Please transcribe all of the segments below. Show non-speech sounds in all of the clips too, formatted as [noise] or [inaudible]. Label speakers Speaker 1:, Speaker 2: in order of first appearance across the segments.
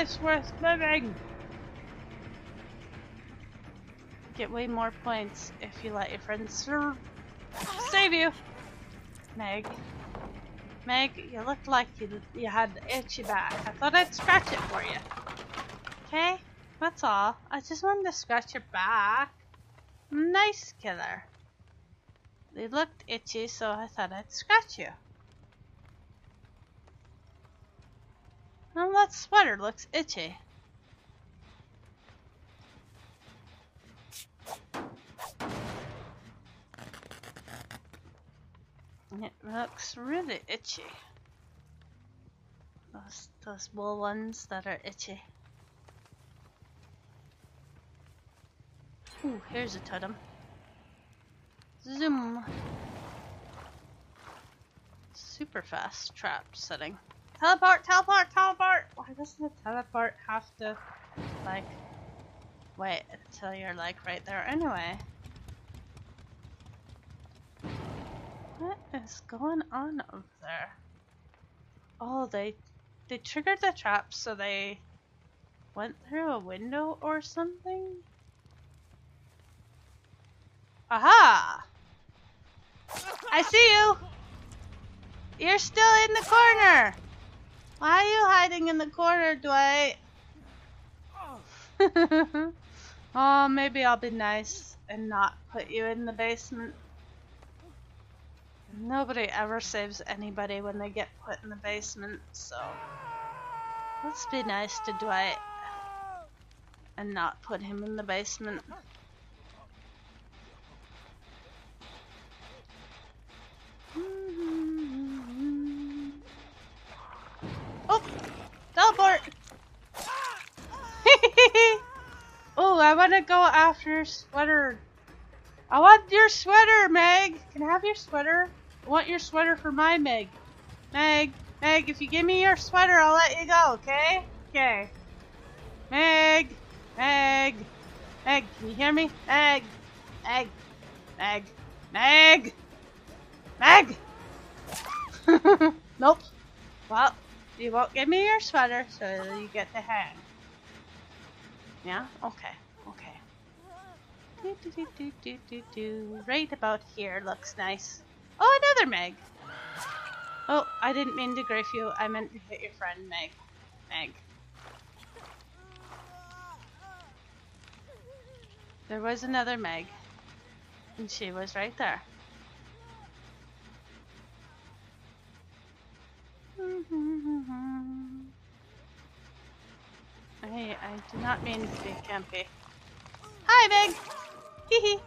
Speaker 1: life's worth living. Get way more points if you let your friends save you. Meg. Meg, you looked like you, you had an itchy back. I thought I'd scratch it for you. Okay? That's all. I just wanted to scratch your back. Nice killer. They looked itchy, so I thought I'd scratch you. Well, that sweater looks itchy. It looks really itchy. Those, those wool ones that are itchy. Ooh, here's a totem. Zoom. Super fast trap setting. Teleport, teleport, teleport! Why doesn't the teleport have to, like, wait until you're, like, right there anyway? What is going on over there? Oh, they, they triggered the trap so they went through a window or something? Aha! I see you! You're still in the corner! Why are you hiding in the corner, Dwight? [laughs] oh, maybe I'll be nice and not put you in the basement. Nobody ever saves anybody when they get put in the basement, so let's be nice to Dwight and not put him in the basement. Oh! Teleport! [laughs] oh, I want to go after your sweater. I want your sweater, Meg! Can I have your sweater? I want your sweater for my Meg. Meg, Meg, if you give me your sweater, I'll let you go, okay? Okay. Meg, Meg, Meg, can you hear me? Meg, Meg, Meg, Meg, Meg! [laughs] nope. Well, you won't give me your sweater, so you get to hang. Yeah? Okay. Okay. Do, do, do, do, do, do. Right about here looks nice. Oh, another Meg! Oh, I didn't mean to grief you. I meant to hit your friend, Meg. Meg. There was another Meg. And she was right there. [laughs] I, I do not mean to be campy. Hi, Meg! Hee hee!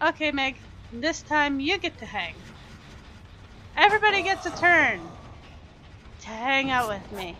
Speaker 1: Okay, Meg. This time you get to hang. Everybody gets a turn to hang out with me.